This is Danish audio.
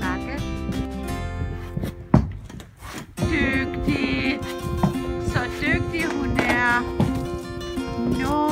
Bakke. Dygtig. Så dygtig hun er. Nå. No.